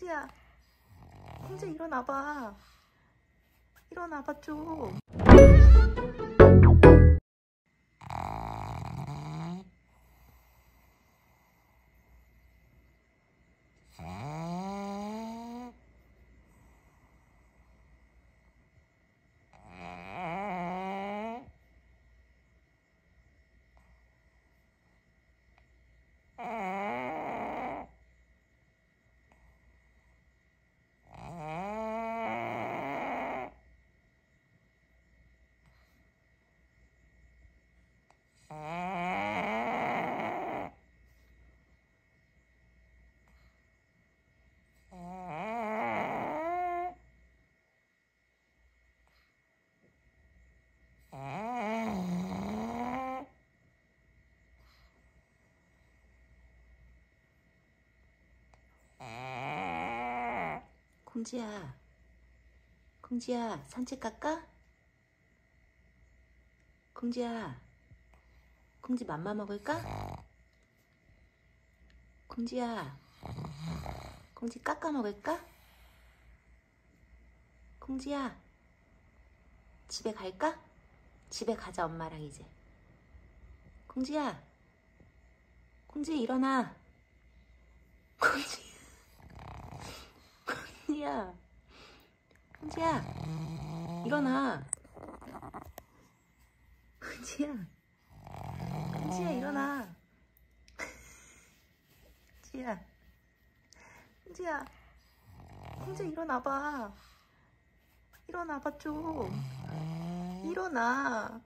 홍지야, 홍지 일어나봐. 일어나봐 좀. 공지야, 공지야, 산책 갈까? 공지야, 공지 맘마 먹을까? 공지야, 공지 깎아 먹을까? 공지야, 집에 갈까? 집에 가자, 엄마랑 이제. 공지야, 공지 일어나. 공지. 홍지야, 홍지야, 일어나. 홍지야, 홍지야, 홍지야, 일어나봐. 일어나봐, 좀. 일어나.